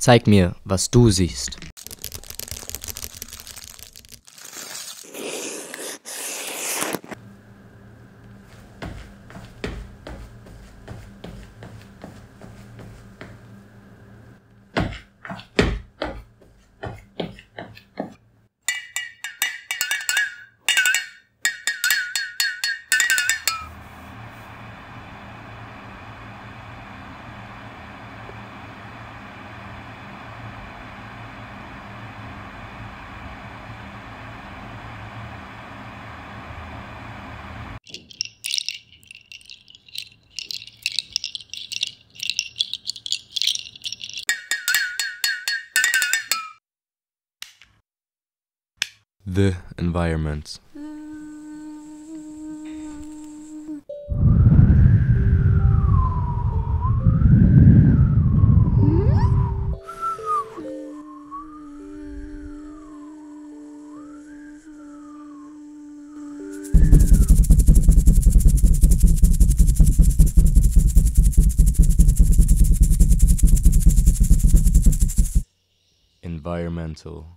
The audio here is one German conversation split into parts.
Zeig mir, was du siehst. The environment. Environmental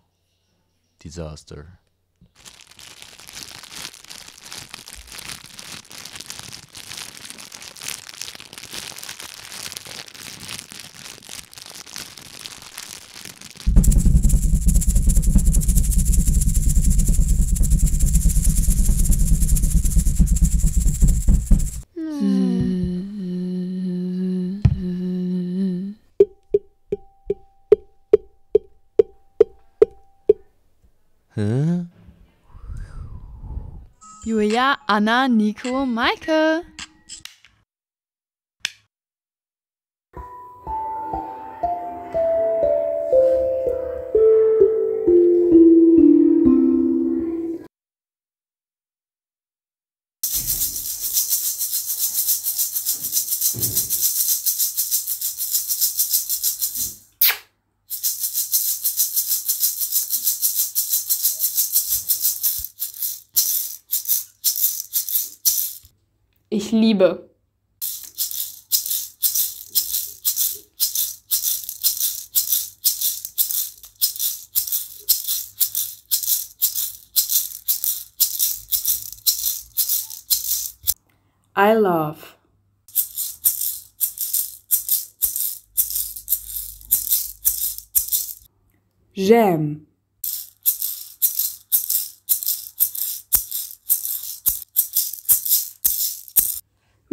disaster. Julia, Anna, Nico, Maike. Ich liebe. I love. J'aime.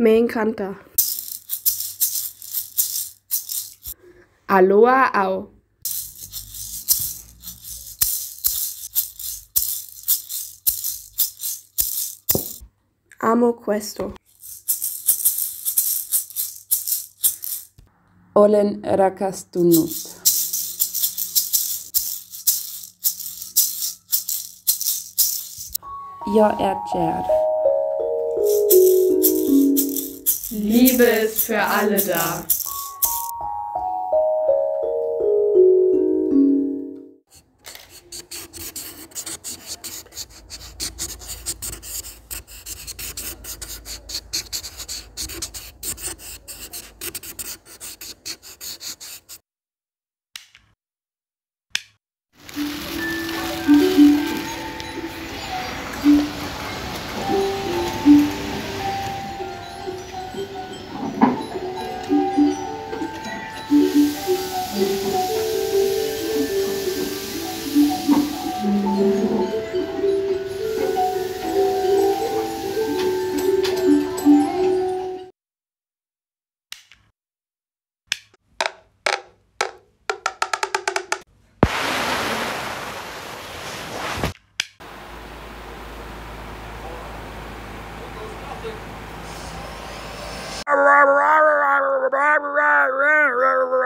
Me encanta. Aloha au. Amo questo. Olen rakastunut. Ja, Erdger. Liebe ist für alle da. Thank you.